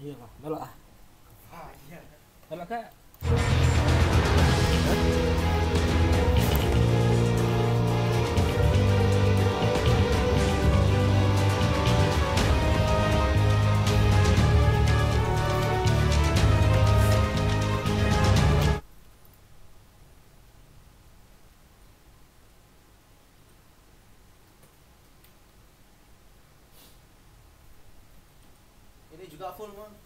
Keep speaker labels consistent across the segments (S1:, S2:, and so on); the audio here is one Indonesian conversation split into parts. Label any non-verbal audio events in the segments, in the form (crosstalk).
S1: iyalah belok ah.
S2: Ah iya.
S1: Belok kak
S2: 困
S1: 了吗？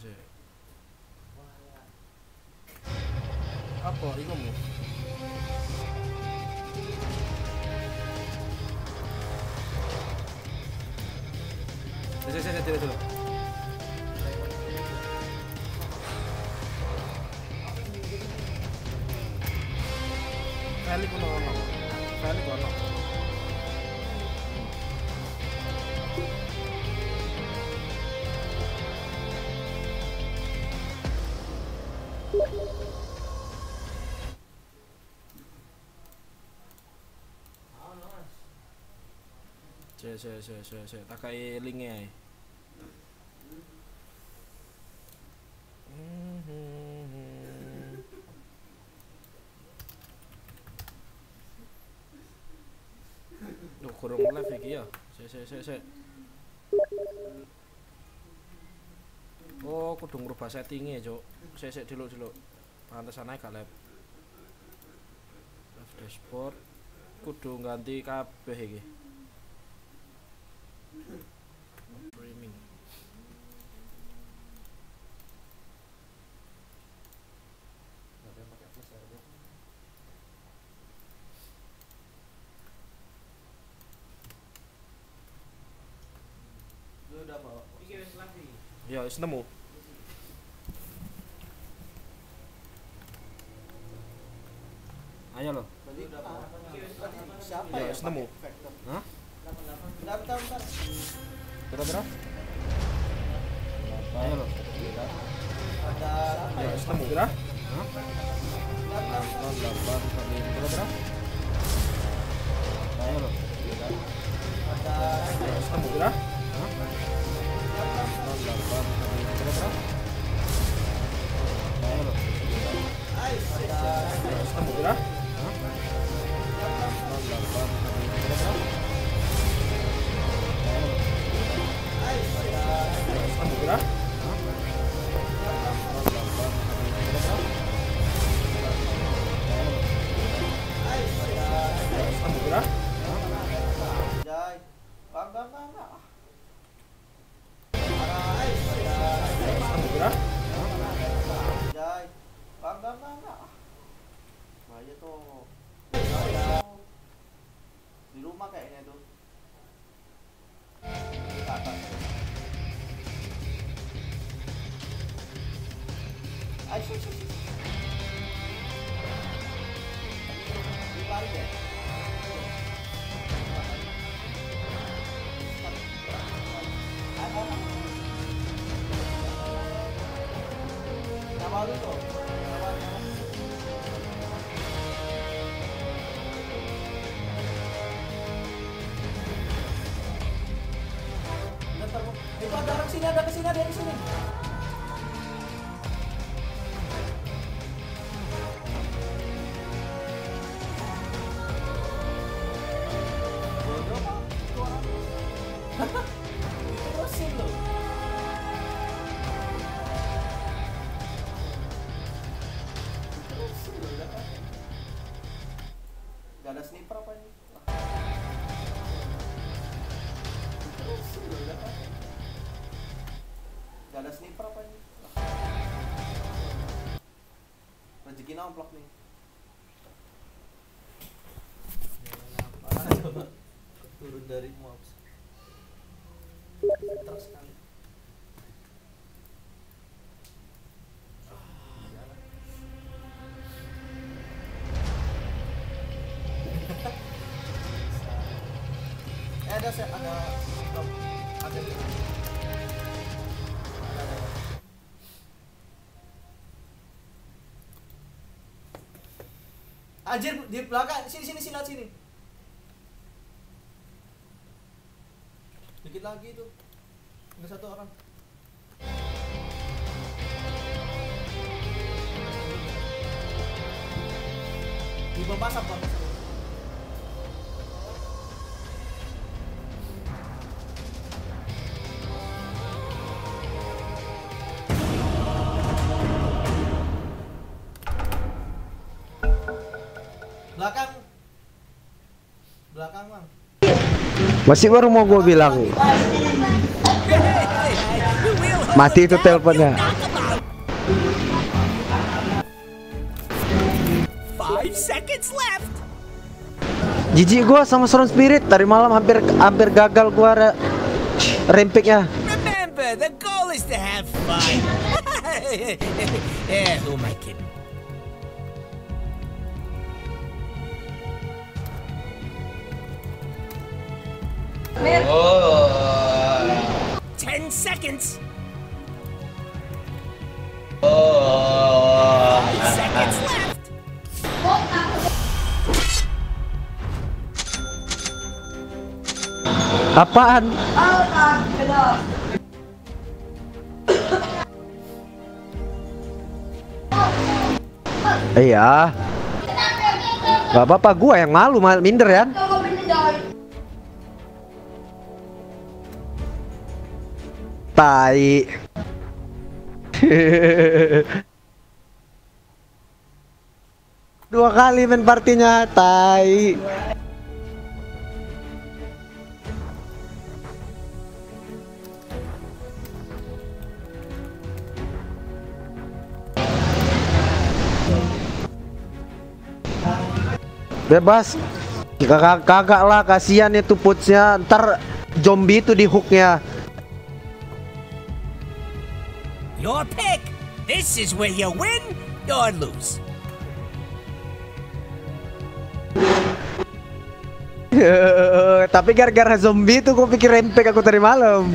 S1: 사실 아빠 이건 뭐 자자자자
S2: 들어들
S1: saya saya saya saya saya tak kayak linknya ya Duh, kurang live iki ya. Saya saya saya saya. Oh, kudu ngrubah settinge, Cuk. Sik saya diluk-diluk. Pantesan ae gak live. Live dashboard kudu ganti kabeh iki. isso. Nomplok nih. Coba? Turun dari mobs. Pintar sekali. Eh ada ada Anjir di belakang sini sini sini sini. Dikit lagi itu. Enggak satu orang.
S3: Masih baru mau gue bilang Mati itu teleponnya. Jijik gue sama Sound Spirit Tadi malam hampir hampir gagal gue re rempiknya
S4: Remember, the goal is to have fun. (laughs) yeah, who am I kidding? Seconds. Five seconds left.
S3: Apaan? Iya Gak apa-apa gue yang malu mal minder ya Tai. Dua kali main partinya Tai. Bebas. Kagak kagak lah kasihan itu putsnya. Ntar zombie itu di hooknya
S4: Your pick. This is where you win or lose. (laughs)
S3: Tapi gara-gara zombie itu gue pikir rempek aku tadi malam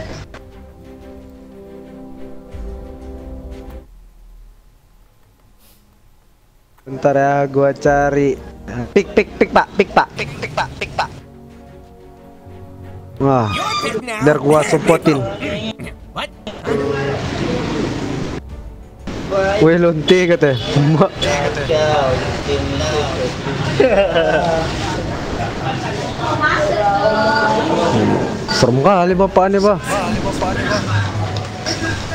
S3: Bentar ya gua cari Pik pik pik pak pik pak Pik pik pak pik pak Wah biar gua supportin
S4: What?
S3: Wih lonte katanya Emak Serem kali bapak ini bah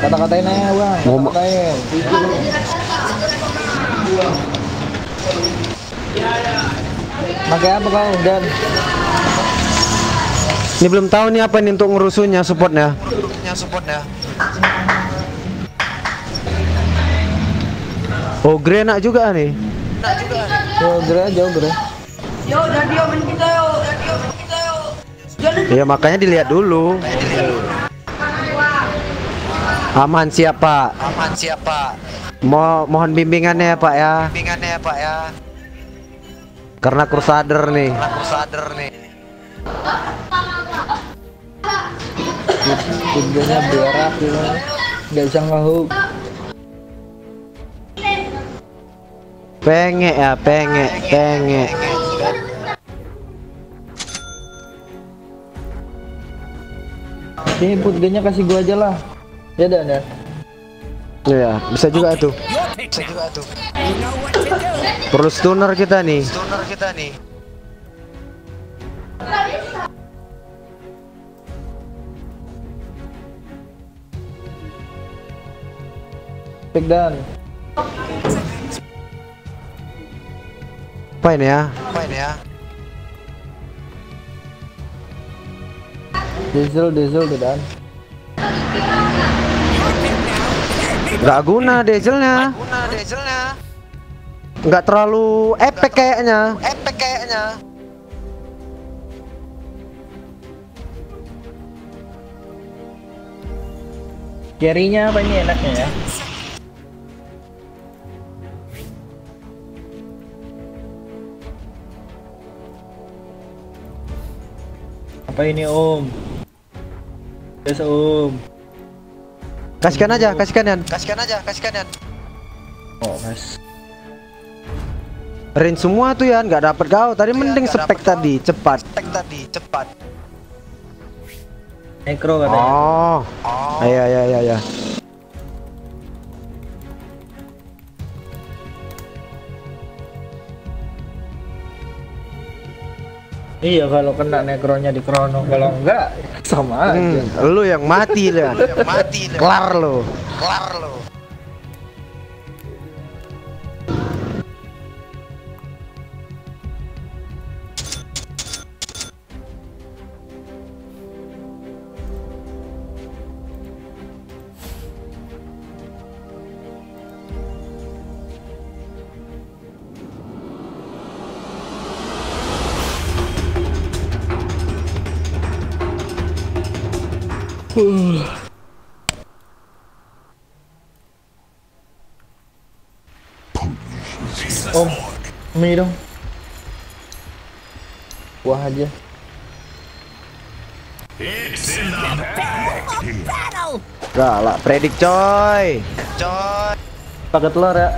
S1: Kata-katain aja, Bang. Kata-katain. Pakai apa kau? Dan
S3: Ini belum tahu nih apa nih untuk ngerusuhnya supportnya Oh Grey enak juga nih
S1: Yo, gerak aja, gerak.
S5: Yo, udah dia main kita yo, udah dia main kita yo.
S3: Ya makanya dilihat dulu Aman siapa?
S6: Aman siapa?
S3: Mo mohon bimbingannya ya Pak ya
S6: Bimbingannya ya Pak ya.
S3: Karena Crusader nih
S6: Aku sadar nih.
S1: Tujuannya berak gitu. Gak bisa ngehook.
S3: Pengek ya pengek pengek
S1: Ini putganya kasih gua aja lah. Ya dan ya.
S3: Iya bisa juga tuh
S4: pick
S6: Saya
S4: now.
S6: juga tuh.
S3: Perlu stunner kita nih
S6: Donor kita nih.
S1: Pick dan.
S3: Apa ini ya?
S6: Apa ini ya?
S1: Diesel, diesel tuh dan.
S3: Nggak guna dieselnya.
S6: Guna dieselnya.
S3: Nggak terlalu epic kayaknya.
S6: Epic kayaknya.
S7: Carry-nya apa ini enaknya ya? Apa ini Om? Biasa Om.
S3: Kasihkan aja, kasihkan Yan.
S6: Kasihkan aja, kasihkan ya.
S7: Oh mas.
S3: Range semua tuh ya, nggak dapet kau. Tadi
S6: Tuh, Yan,
S3: mending spek
S6: kau.
S3: tadi, cepat.
S6: Spek tadi, cepat.
S7: Necro katanya.
S3: Oh,
S6: Oh.
S3: iya iya iya iya.
S7: Iya kalau kena nekronya di krono, kalau enggak sama aja.
S3: Hmm, lu yang mati lah.
S6: Yang mati lu.
S3: Kelar lu.
S6: Lu.
S7: Om, mie dong. Buah aja.
S3: Galak, predik coy.
S6: Coy.
S7: Pakai telur ya.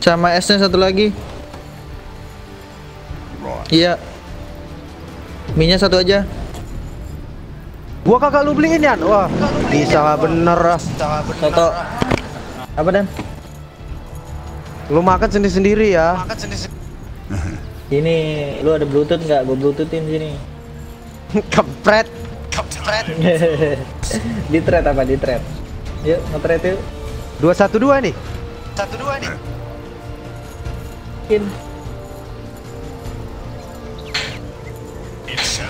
S7: Sama esnya satu lagi. Iya. Minyak satu aja.
S3: Gua kagak lu beliin Yan. Wah, bisa bener ah.
S7: Soto. Apa dan?
S3: Lu makan sendiri-sendiri ya.
S6: Makan sendiri.
S7: Ini lu ada bluetooth nggak? Gue bluetoothin sini. (laughs)
S3: Kepret.
S6: Kepret. (laughs)
S7: di thread apa di thread? Yuk nge-thread yuk.
S3: 212 nih.
S6: Satu dua nih.
S7: In.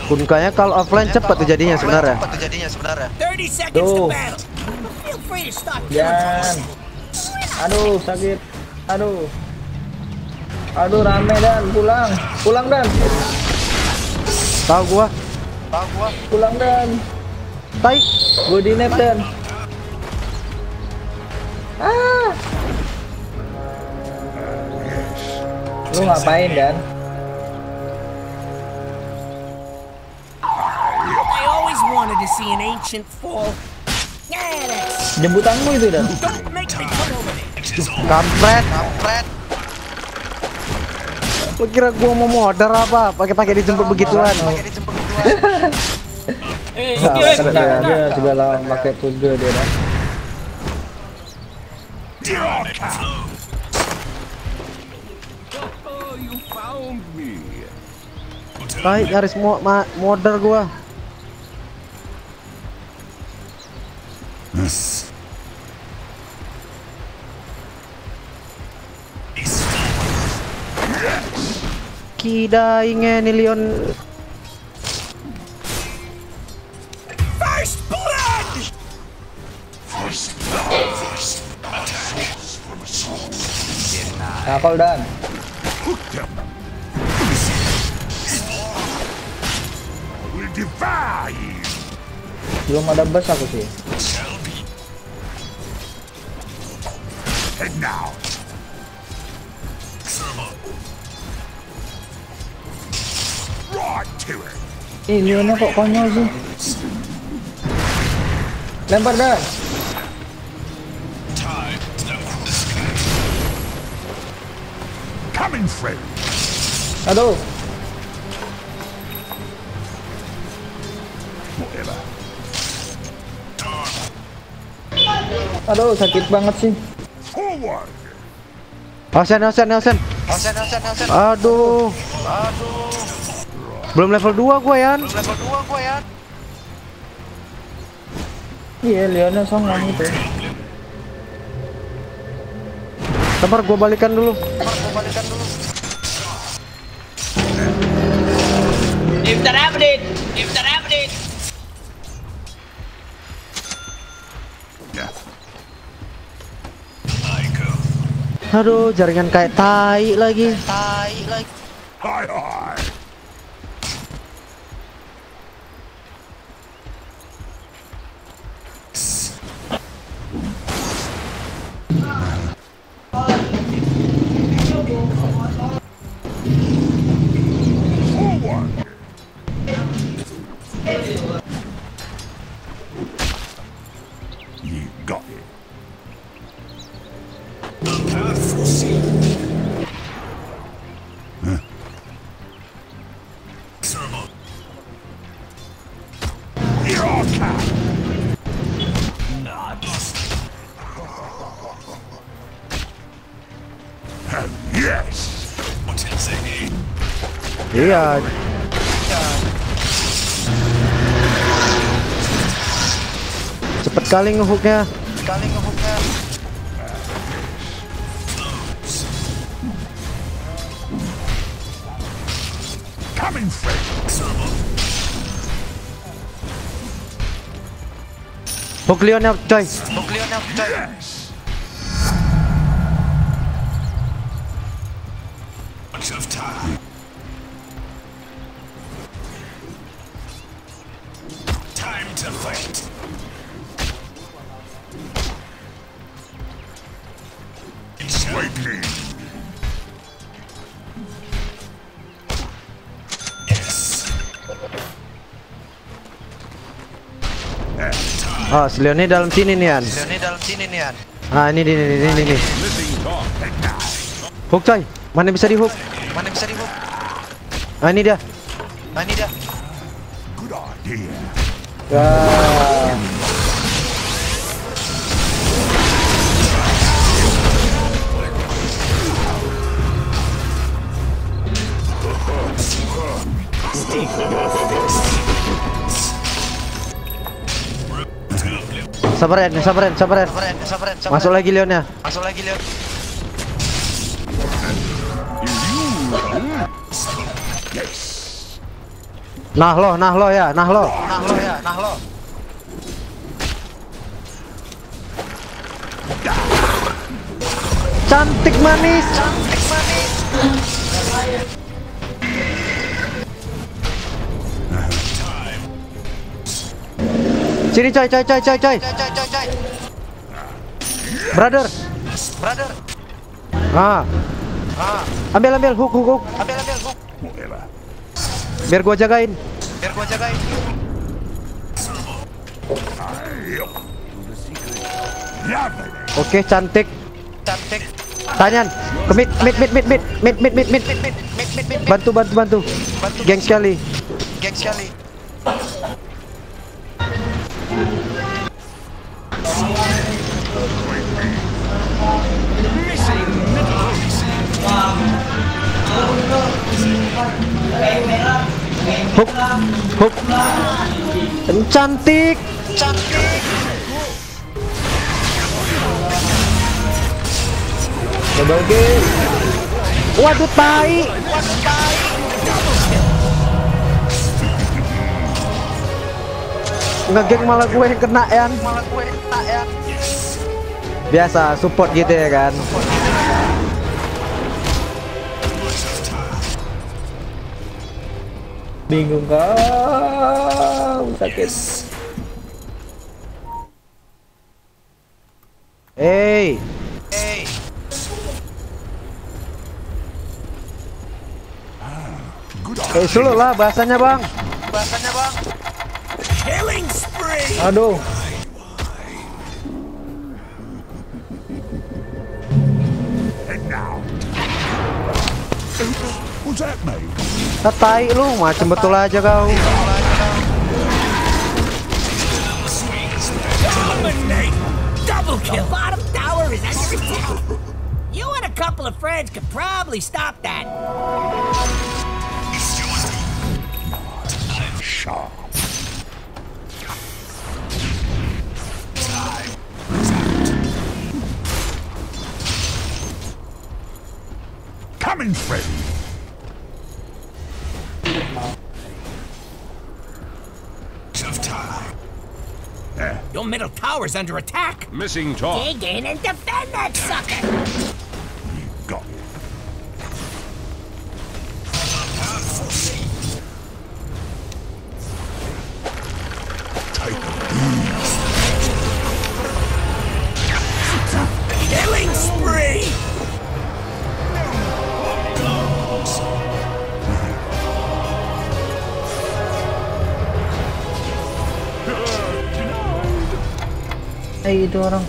S3: Kunkanya kalau offline cepat tuh jadinya sebenarnya.
S6: Cepat tuh jadinya sebenarnya.
S4: 30 seconds
S7: Tuh. Jangan. Aduh sakit. Aduh. Aduh rame dan pulang. Pulang dan.
S3: Tahu gua.
S6: Tahu gua.
S7: Pulang dan.
S3: Tai.
S7: Gue di net dan. Ah. Lu ngapain dan?
S4: Wanted to see an ancient fall.
S7: Jemputanmu itu dan.
S4: Don't make me come over there.
S3: Kampret.
S6: Kampret.
S3: Lu kira gua mau modar apa? Pakai-pakai dijemput begituan.
S6: Pakai dijemput
S7: kena (laughs) dia segala pakai puga dia dan.
S3: Tai nyaris mo ma modar gua. Kidaing ni Leon
S4: First blood!
S7: Nakal dan. Belum ada bus aku sih. Ih, Leonnya kok konyol sih? Lempar dan. Aduh. Aduh, sakit banget sih.
S3: Osen, osen, osen. Aduh.
S6: Aduh.
S3: Belum level 2 gua, Yan.
S6: Level 2 gua ya.
S7: Iya, Leonnya songong itu.
S3: Sabar gua balikan dulu.
S6: Ntar gua balikan dulu.
S3: Aduh, jaringan kayak tai lagi.
S6: Tai lagi.
S3: Iya. Cepet kali ngehooknya.
S6: Sekali ngehooknya.
S3: Hook Leonnya coy.
S6: Hook Leonnya, coy.
S3: Oh, si Leon ini dalam sini nih, An.
S6: Leonnya dalam sini nih, An.
S3: Ah, ini ini ini ini ini. Hook coy. Mana bisa di hook?
S6: Mana bisa di hook?
S3: Ah, ini dia.
S6: Nah, ini dia.
S7: Wah.
S3: Sabaran, sabaran, sabaran.
S6: Sabaran, sabaran, sabaran.
S3: Masuk lagi Leonnya.
S6: Masuk lagi, Leon.
S3: Nah lo, nah lo ya, nah lo.
S6: Nah lo ya, nah lo.
S3: Cantik manis.
S6: Cantik manis.
S3: Sini coy, coy, coy, coy, coy. Brother.
S6: Brother.
S3: Ah,
S6: Ah,
S3: ambil ambil hook, hook, hook.
S6: ambil, ambil hook.
S3: Biar gua jagain.
S6: Biar gua jagain.
S3: Oke, cantik.
S6: Cantik.
S3: Tanyan. Ke mid, mid, mid, mid, mid, mid, mid, mid, mid.
S6: Mid, mid, mid, mid, mid.
S3: Bantu, bantu, bantu.
S6: Bantu.
S3: Geng sekali.
S6: Geng sekali.
S3: Hook, hook. Cantik.
S6: Cantik.
S7: Double kill.
S3: Waduh, tai.
S6: Waduh, tai.
S3: Ngegeng malah gue yang kena ya.
S6: Malah gue tak ya.
S3: Biasa support gitu ya kan.
S7: Bingung kau. Sakit.
S3: Hey,
S6: Hey.
S3: eh sulu lah bahasanya bang.
S6: Bahasanya, Bang.
S4: Killing spree!
S7: Aduh.
S3: Ah, tai lu, macam betul aja kau.
S4: Dominate! Double kill! bottom tower is under attack! You and a couple of friends could probably stop that.
S8: Coming, Freddy. Eh?
S4: Your middle tower's under attack.
S8: Missing top.
S4: Dig in and defend that sucker!
S7: Itu orang.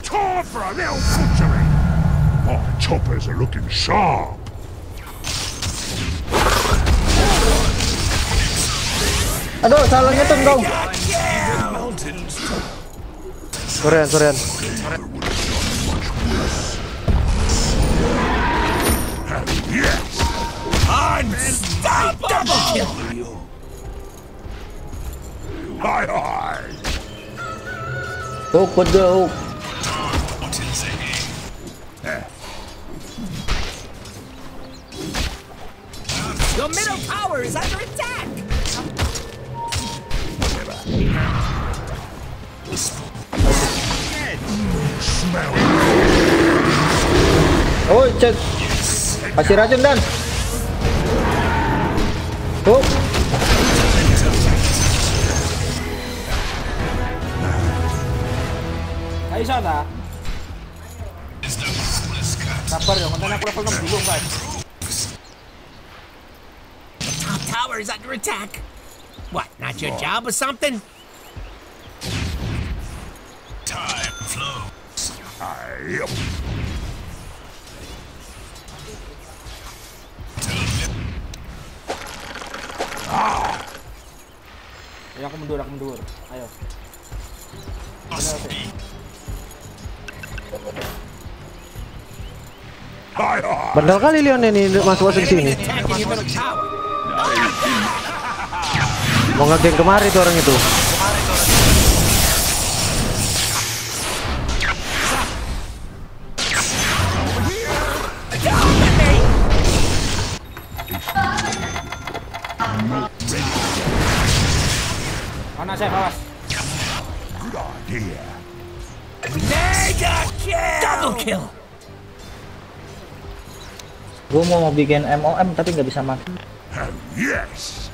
S8: Time for a little butchery. My choppers are looking sharp.
S7: Aduh, salah nyetem kau.
S3: Korean Korean
S8: Yes.
S4: Kill.
S8: Hi, hi.
S7: Hook, buat gue hook.
S4: Your middle tower is under attack.
S8: Smell
S7: Oh, cek. Kasih racun dan. Hook.
S2: Gak bisa tak? Sabar ya, konten aku level 6 dulu guys.
S4: Top tower is under attack. What, not your job or something?
S8: I.
S2: Ya aku mundur, aku mundur. Ayo.
S8: Hi,
S3: Bandel kali Leon ini masuk masuk sini. Mau ngegeng kemari tuh orang itu.
S2: Mana saya awas.
S8: Good idea.
S4: Mega kill. Double kill.
S7: Gue mau bikin MOM tapi nggak bisa makan.
S8: Yes.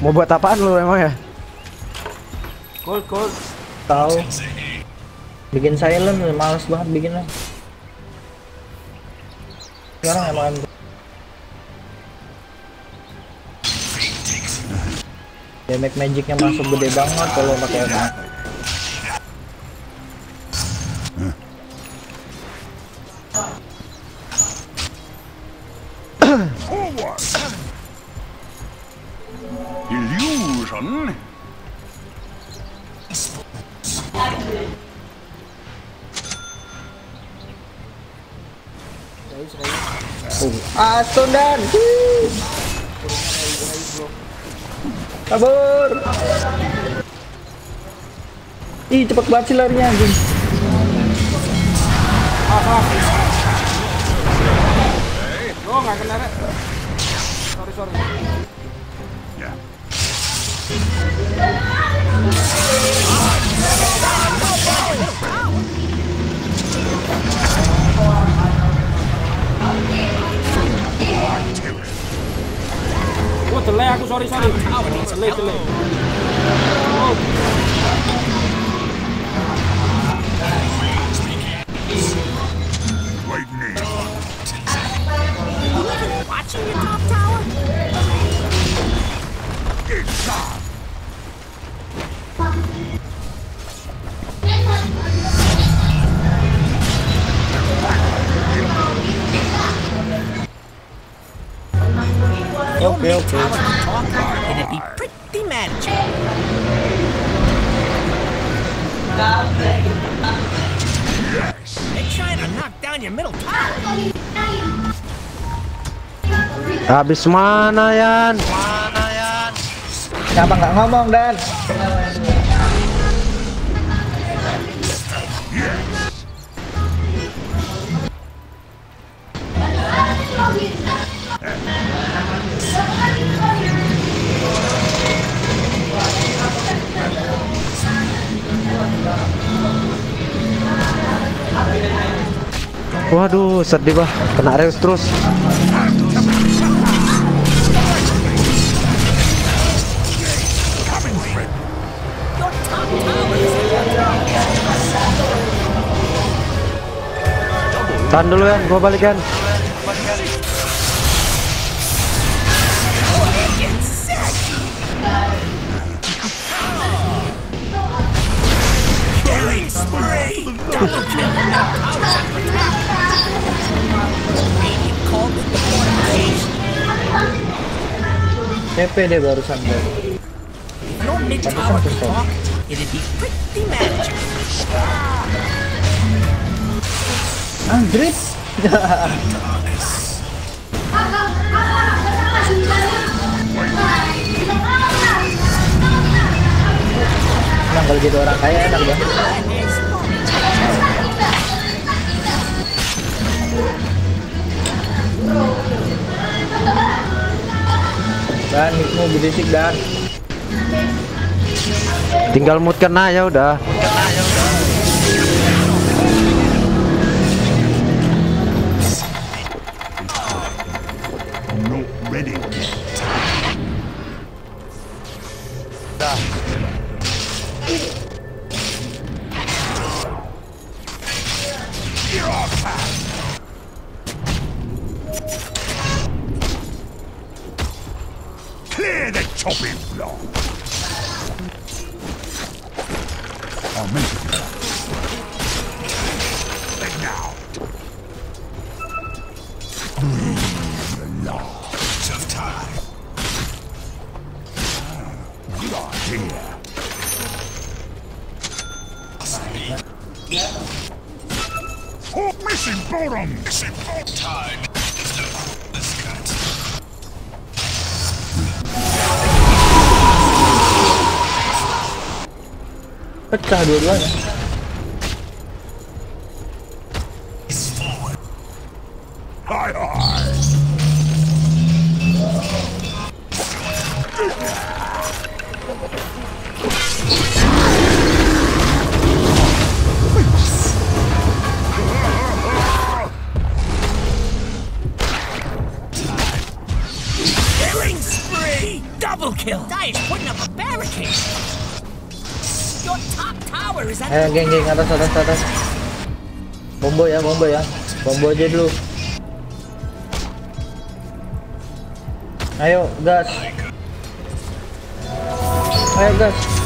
S3: Mau buat apaan lu emang ya?
S2: Gold, gold.
S7: Tahu. Bikin silent, males banget bikinnya. Sekarang MOM. Damage magicnya masuk gede banget kalau pakai MOM. Aston dan. Kabur. Ih, cepet banget sih larinya anjing.
S2: Oh, nggak kena. Sorry, sorry. Oh, delay aku, sorry, sorry. Delay, delay. Oh,
S8: Waiting in.
S4: Watching your top tower?
S8: Inside.
S7: Oke, oke.
S4: Gonna be pretty mad at you.
S8: Yes.
S4: They're trying to knock down your middle tower.
S3: Habis mana Yan?
S7: Kenapa nggak ngomong dan?
S3: Waduh, sedih bah, kena range terus. Tahan dulu ya, gua balikan.
S4: Killing spree. It'd be pretty magic.
S7: Andres. (laughs) Emang kalau jadi orang kaya enak bang. Dan mikmu berisik dan
S3: Tinggal mood kena ya udah.
S7: Pecah dua-duanya. Ayo geng geng atas atas atas. Combo ya combo ya. Combo aja dulu. Ayo gas. Ayo gas.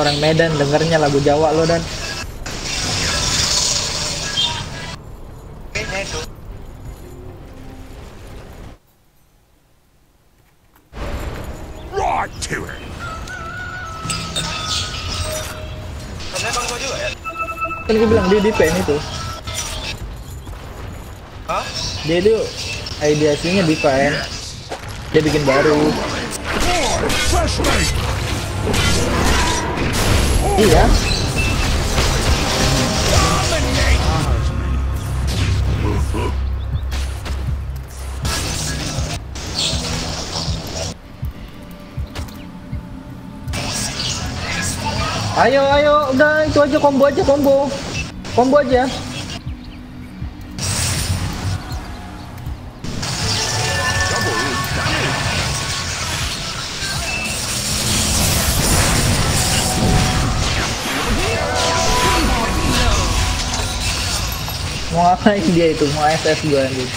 S7: Orang Medan dengernya lagu Jawa lo dan.
S6: Ya.
S7: Kan gue bilang dia defend itu.
S6: Hah?
S7: Dia itu ide aslinya defend. Dia bikin baru.
S8: Boy,
S7: Iya. Ayo, ayo, udah itu aja combo aja combo, combo aja. Mau ngapain dia itu? Mau SS gue anjing.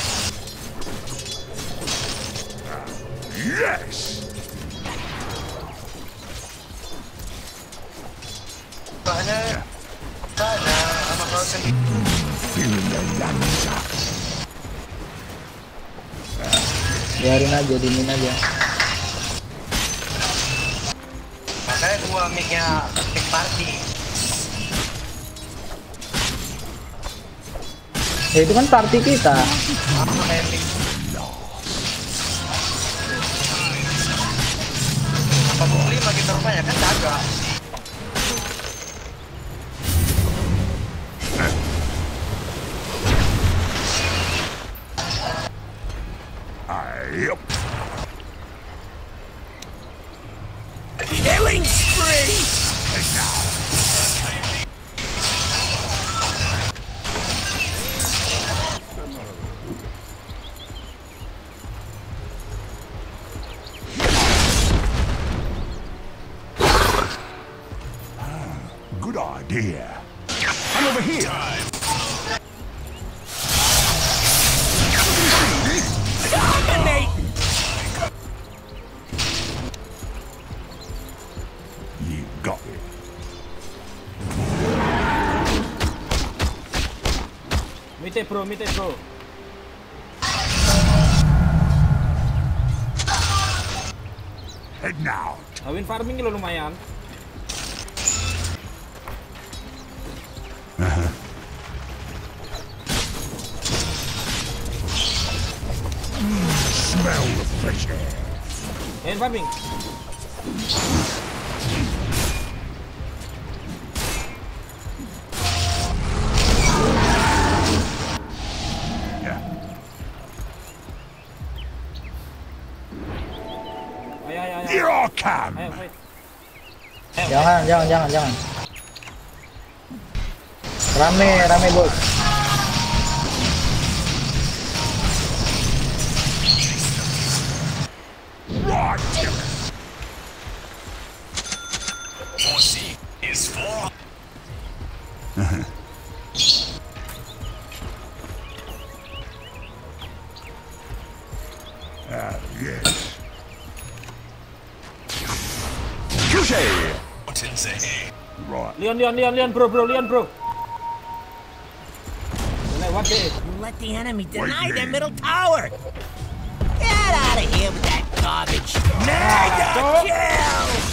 S8: Yes!
S7: Biarin aja, dimin aja.
S6: Makanya gua mic-nya mic party.
S7: Ya itu kan party kita.
S6: Apa? Apa beli makin rupanya kan kagak.
S2: Bro, mite bro.
S8: Head now.
S2: Awin farming lo lumayan.
S8: Smell the fresh air.
S2: Farming. Ayo fight.
S7: Jangan, jangan, jangan, jangan. Rame, rame bos.
S2: Leon Leon Leon Leon bro bro Leon bro. Lewat deh.
S4: You let the enemy deny their middle tower! Get out of here with that garbage! Mega kill!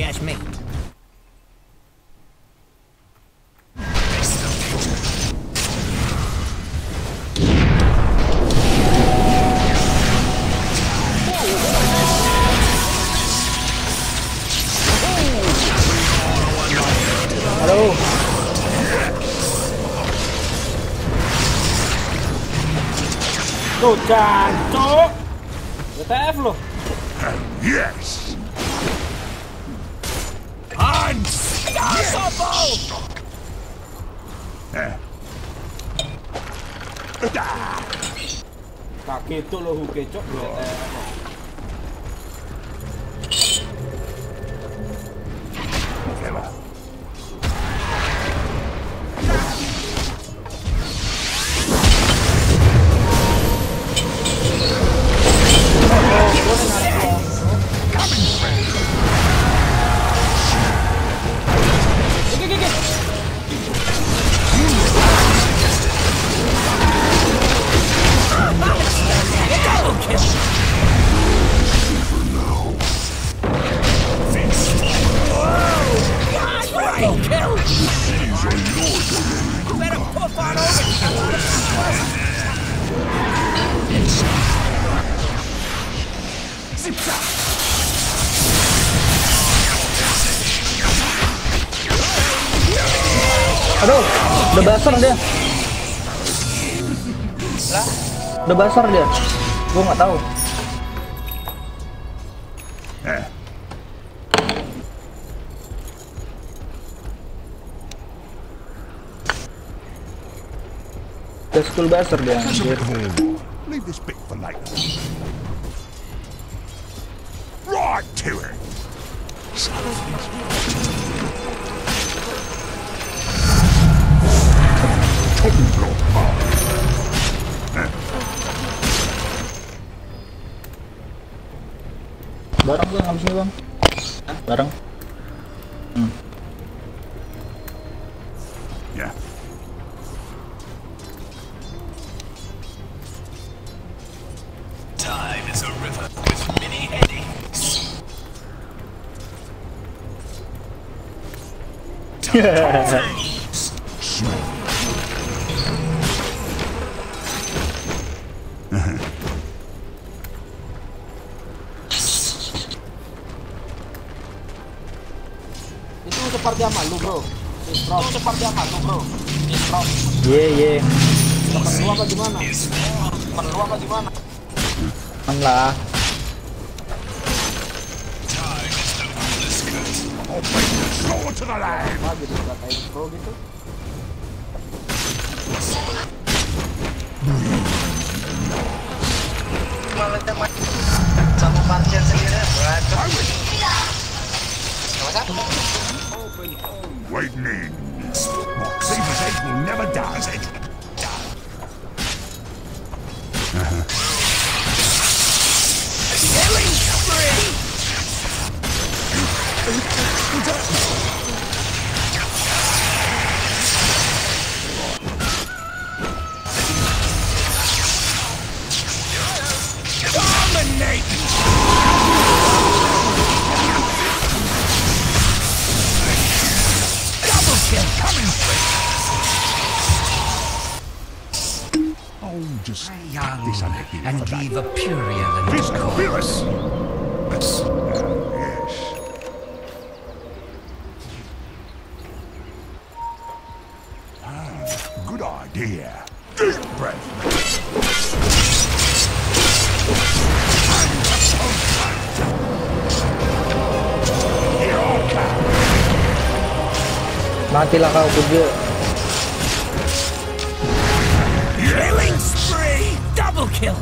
S4: You ask me.
S7: Aduh,
S2: Tuh jancuk. WTF lo.
S8: Yes!
S4: Unstoppable!
S8: Eh.
S2: Itu lo huke
S7: basar dia. Gua nggak tahu.
S8: Eh.
S7: Udah basar dia. anjir. Bareng gua nggak sini bang. Bareng.
S8: Yeah.
S4: Time is a river with many eddies. (laughs)
S1: Itu seperti apa lu bro? Itu seperti apa lu bro?
S7: Ye ye.
S1: Perlu apa gimana? Perlu apa gimana?
S7: Aman lah.
S1: Apa pro gitu?
S6: Malah teman sama parkir sendiri berantem.
S8: Lightning. Saber's edge will never die.
S7: Matilah kau Pujo.
S4: Killing spree! Double kill!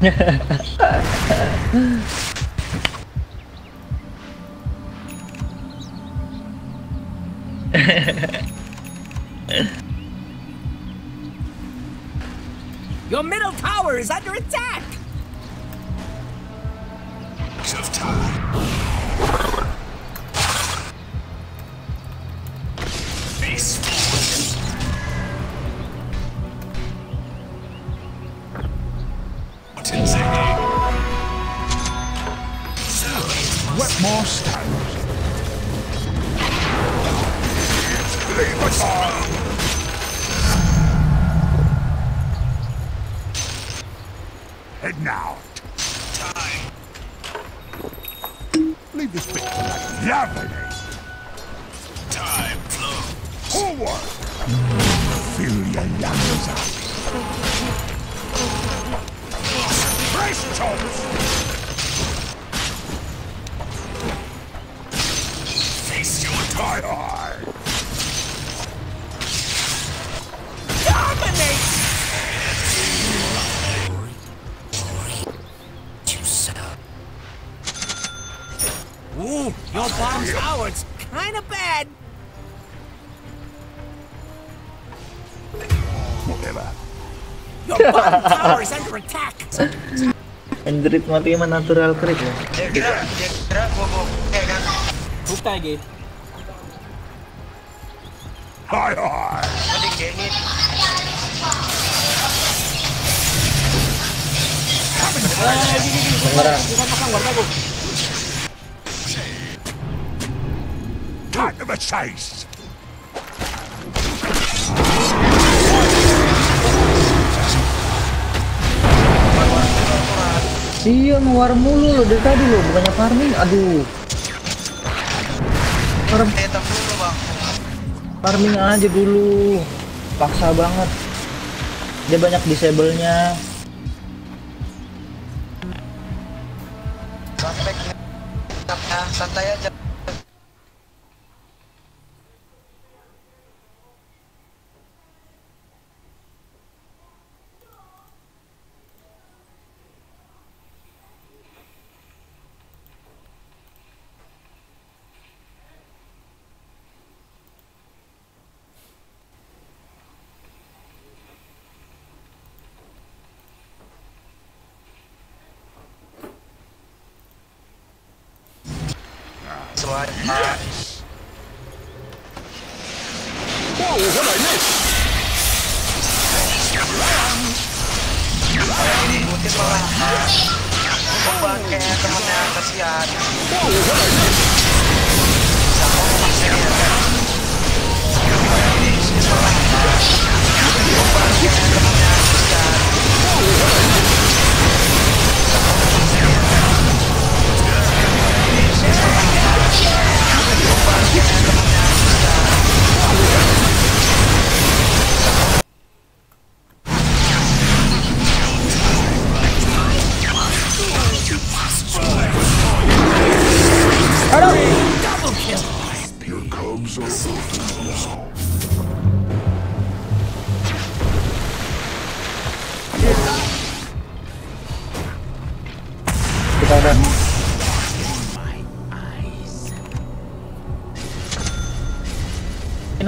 S4: (laughs) Your middle tower is under attack!
S7: Endrit mati mah natural crit ya.
S2: Buka.
S6: Mending genit.
S7: Beneran.
S8: Time of a chase.
S7: Iya ngeluar mulu lo dari tadi lo bukannya farming. Aduh. Farm
S6: dulu bang.
S7: farming aja dulu. Paksa banget. Dia banyak disable-nya.
S6: Ya, santai aja.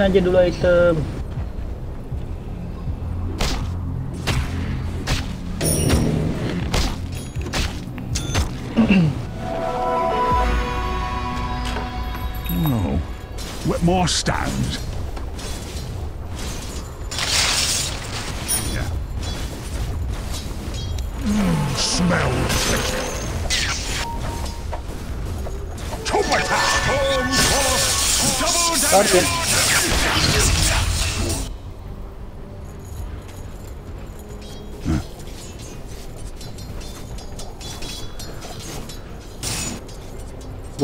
S6: Aja
S7: dulu item.
S8: Oh, let more stand. Yeah. Mm, smell! Home force! Double damage!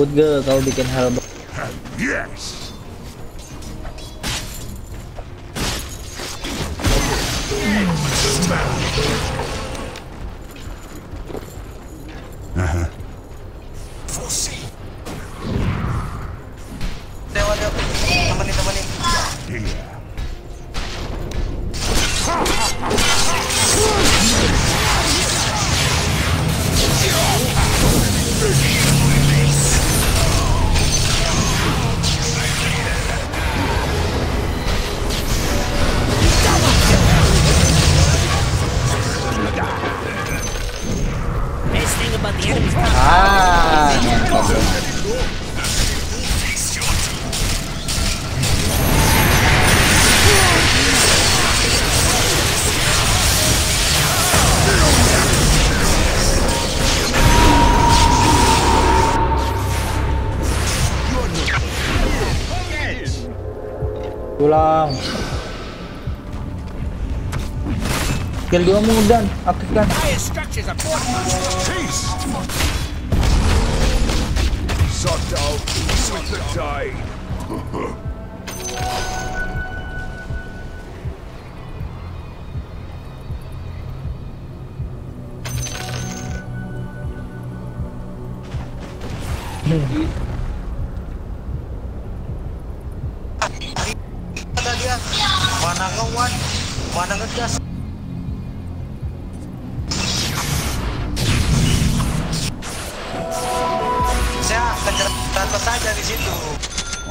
S7: Good girl kalau bikin hal
S8: yes!
S7: Skill 2 mu dan aktifkan.
S4: highest structures are fortified.
S8: Taste!
S6: Di situ.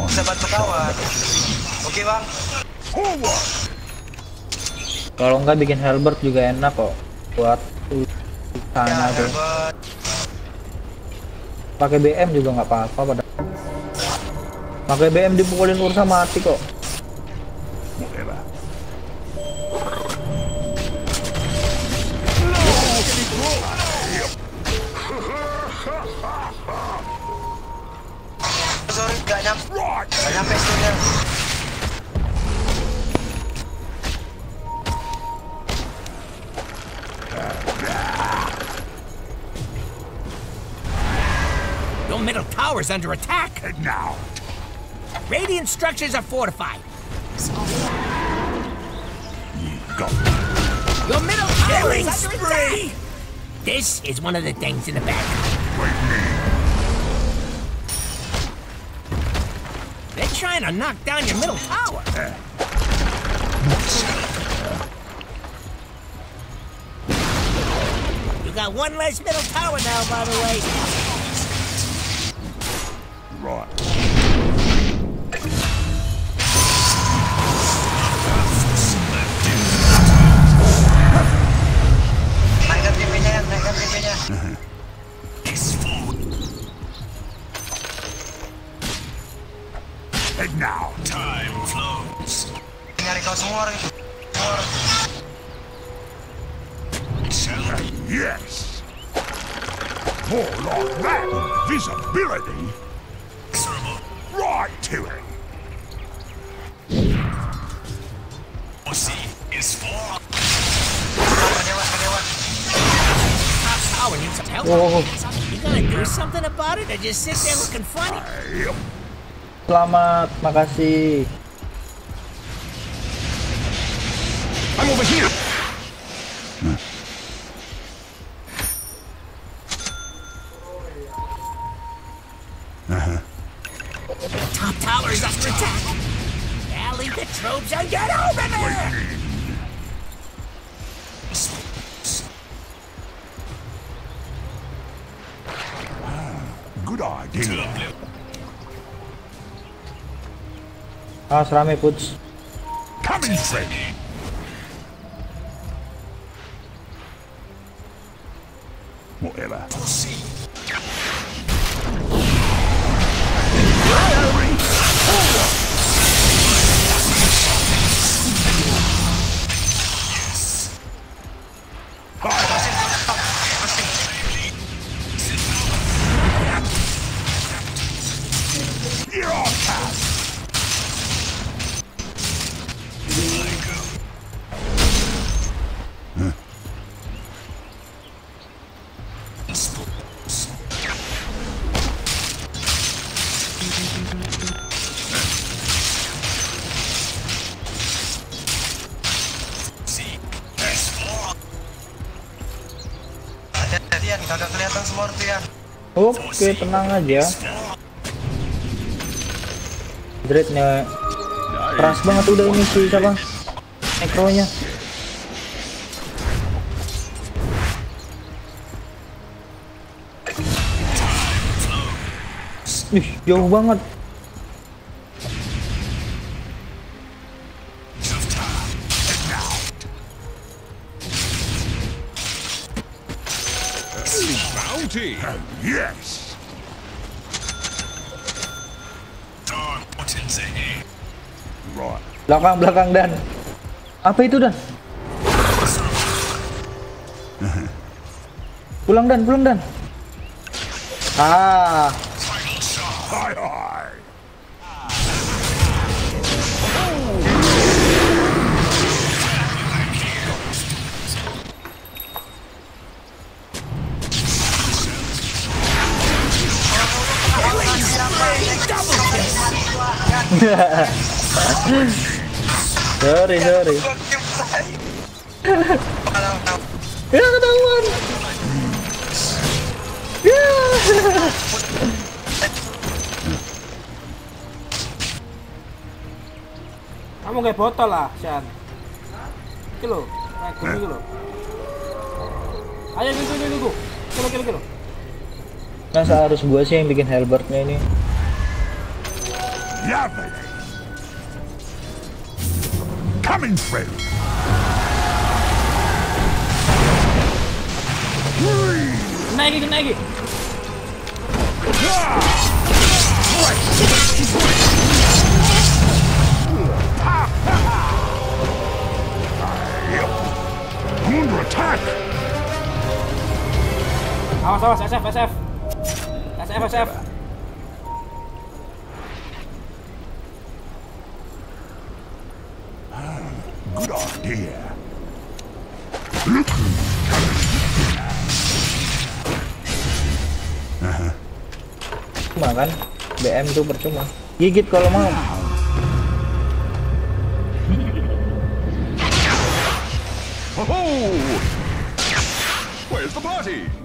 S6: Bisa bantu kawan. Oke bang.
S8: Forward!
S7: Kalau nggak bikin Halbert juga enak kok buat
S6: Ya,
S7: sana tuh.
S6: Herbert.
S7: Pakai BM juga nggak apa-apa pada. Pakai BM dipukulin Ursa mati kok.
S8: Whatever.
S6: Sorry,
S4: under attack.
S8: And now,
S4: Radiant structures are fortified.
S8: go.
S4: Your middle tower is under attack. This is one of the things in the back. They're trying to knock down your middle tower. You got one less middle tower now, by the way.
S8: Right.
S4: Do something about it or just sit there looking funny?
S7: Selamat, makasih.
S8: I'm over here.
S6: आसरा में कुछ
S7: Oke, tenang aja. Dreadnya keras banget udah ini sih siapa? Nekronya. Ih, jauh banget. Belakang, belakang dan. Apa itu dan? Pulang dan, pulang dan. Ah,
S8: hi. (laughs)
S7: sorry, sorry. Ya ketahuan. Ya.
S2: Kamu kayak botol lah, Shan. Lho, kayak gini iki lho. Ayo gitu gitu gitu. Kilo kilo kilo.
S7: Masa harus gua sih yang bikin Halbertnya ini?
S8: Lovely. Coming through.
S2: Naik iki.
S8: I'm under attack.
S2: Awas awas SF SF. SF SF.
S8: Idea.
S7: Cuma kan? BM tuh percuma. Gigit kalau mau.
S8: Oh! Where's the party?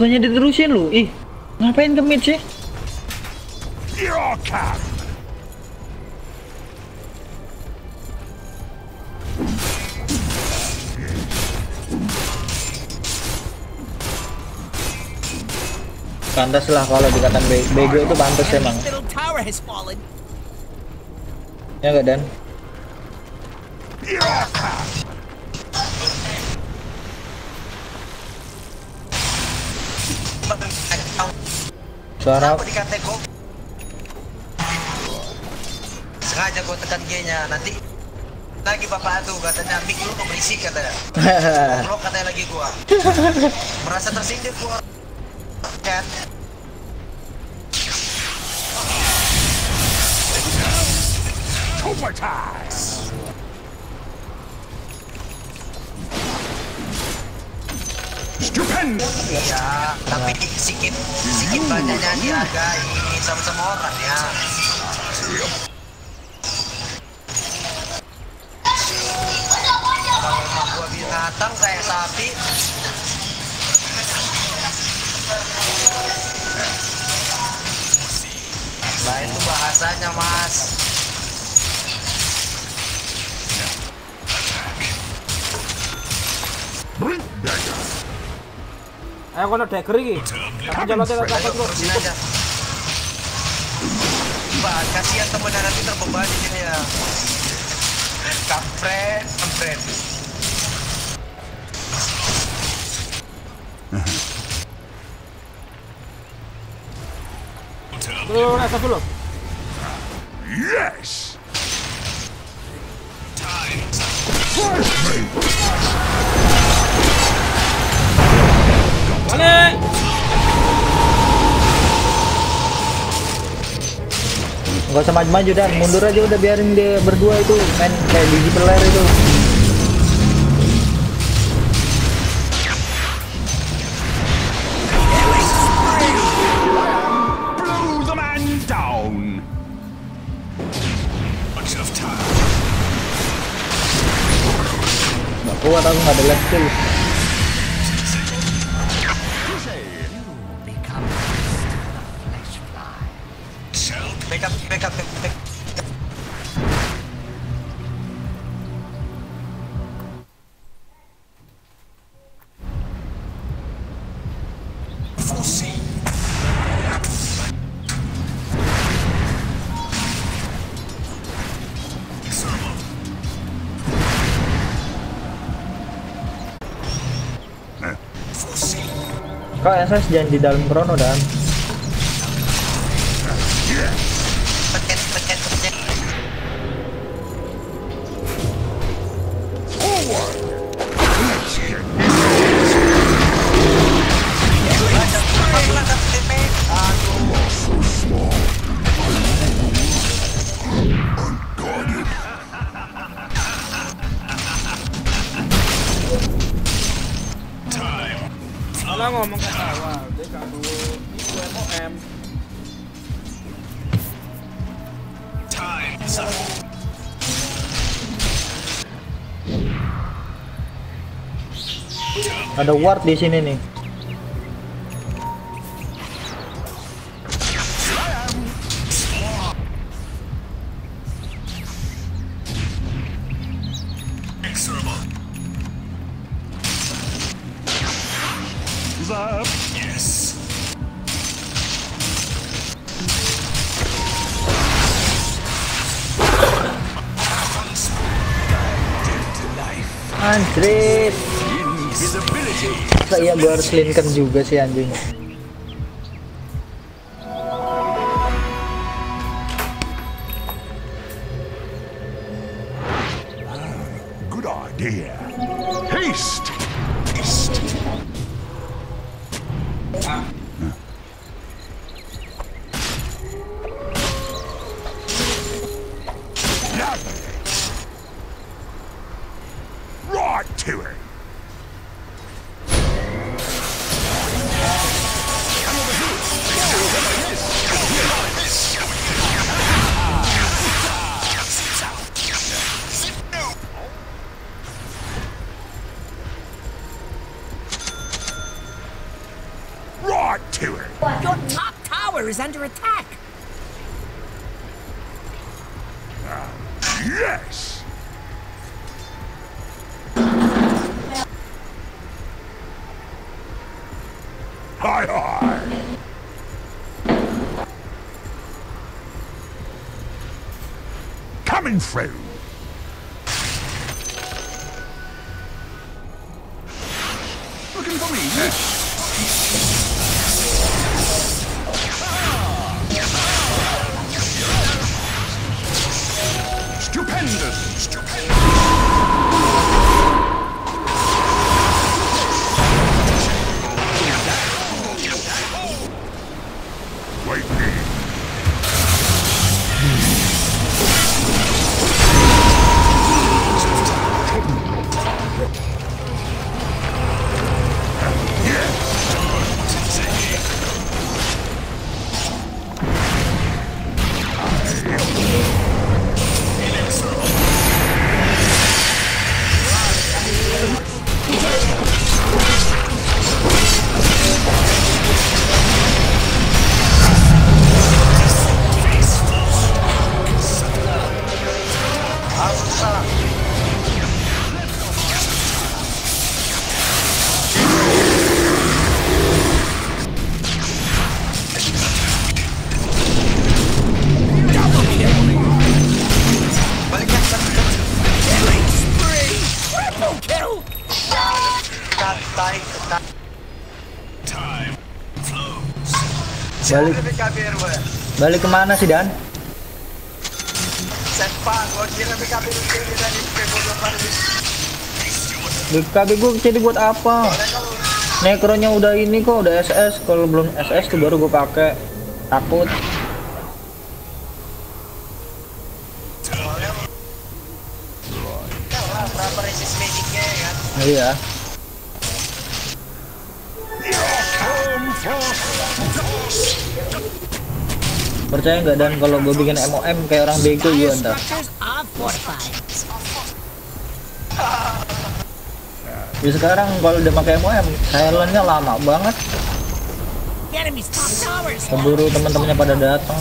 S7: Bukannya diterusin lu. Ih, ngapain ke mid sih? Pantas lah kalau dikatakan be- bego itu pantas emang. Ya enggak Dan? Suara
S6: Kenapa dikata kok? Sengaja gue tekan G-nya nanti lagi bapak tuh katanya mik lu berisik katanya (laughs) Goblok katanya lagi gua merasa tersindir gua kan.
S8: Stupendous.
S6: ya tapi sedikit sedikit banyaknya dihargai sama sama orang ya. Kalau emak gua binatang kayak sapi. Nah itu bahasanya mas
S2: Ayo kono dagger iki. Tapi jalotnya tak dapat
S6: kasihan nanti terbebani ini ya Kampret, kampret
S2: Dulu naik dulu.
S7: Gak usah maju-maju dan mundur aja udah biarin dia berdua itu main kayak biji peler itu. Gak kuat aku gak ada left skill.
S6: Backup, backup, backup.
S9: foresee. Thermal. Foresee.
S7: Kok SS jangan di dalam krono dan ada ward di sini nih. Linkan juga sih anjing.
S8: Good idea. Haste!
S9: Haste.
S8: Right to it. Coming
S6: Balik
S7: balik ke mana sih Dan? BKB gue jadi buat apa? Nekronya udah ini kok, udah SS. Kalau belum SS tuh baru gue pakai. Takut. Iya. Percaya nggak dan kalau gue bikin MOM kayak orang bego gue ntar.
S4: Fortified.
S7: Jadi sekarang kalau udah pakai MOM, silentnya lama banget. Keburu teman-temannya pada datang.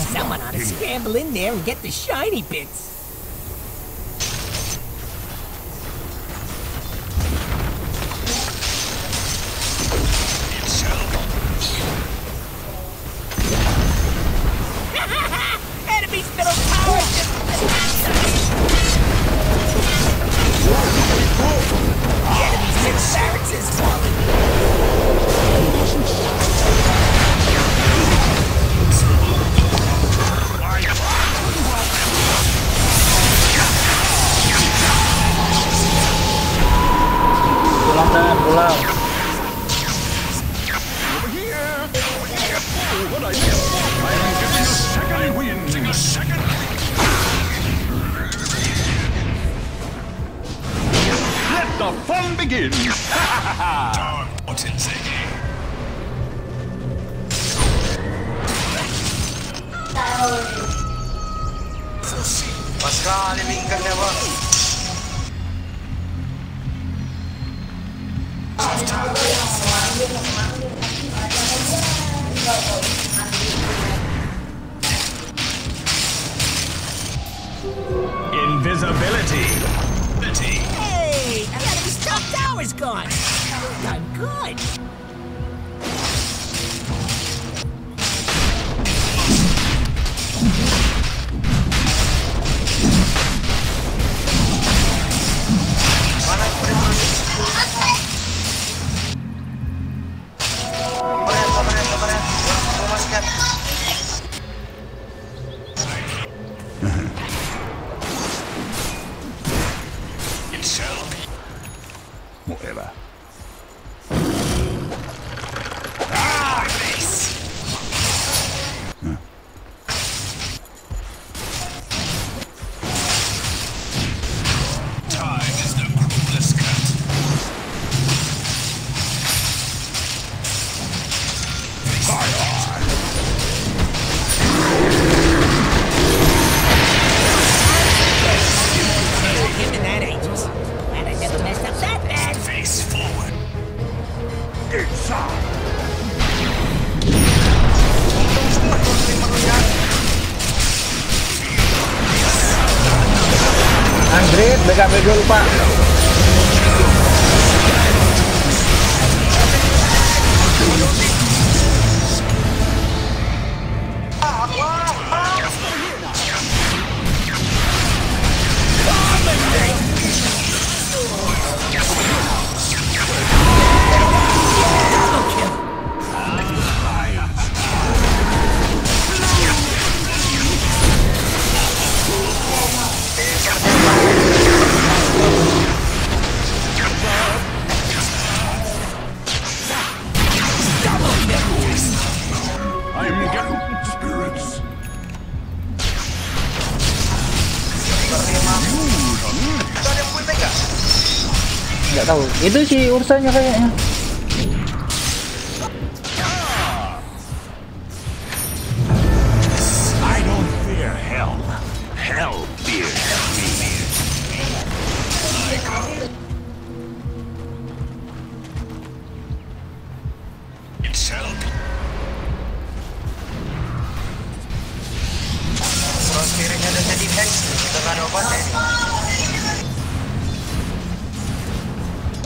S9: Invisibility.
S4: Hey, the enemy's top tower's gone. Done good.
S6: Itu
S4: si ursanya kayaknya.
S10: Crossfiring under the defense,
S8: the man over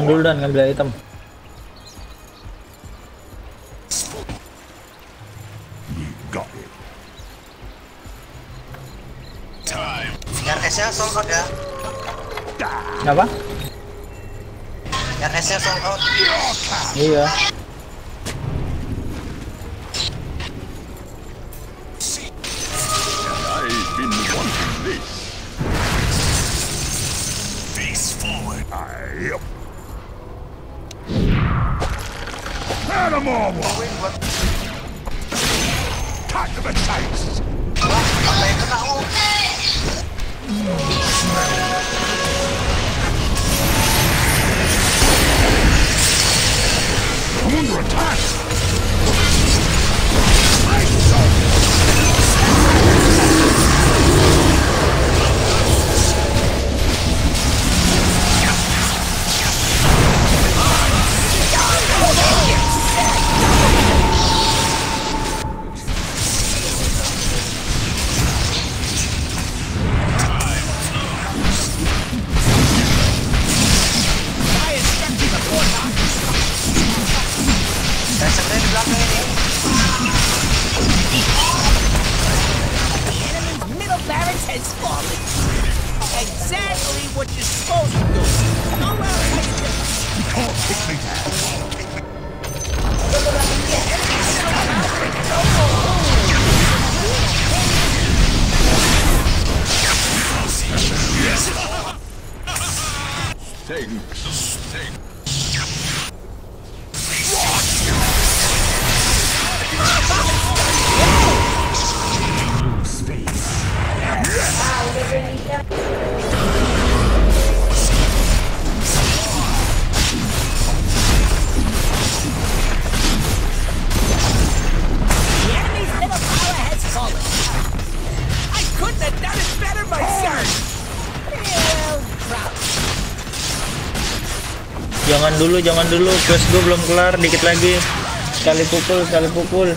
S4: Tolong dulu dan ngambil item.
S6: Yarnesnya sold out ya.
S4: Apa?
S6: Yarnesnya sold out.
S4: Iya.
S7: Dulu, jangan dulu. Quest gue belum kelar, dikit lagi. Sekali pukul, sekali pukul.